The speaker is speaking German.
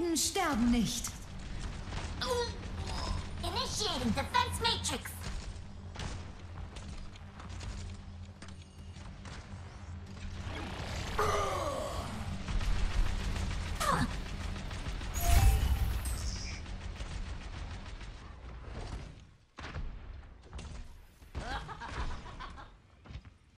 Helden sterben nicht. Initiating Defense Matrix.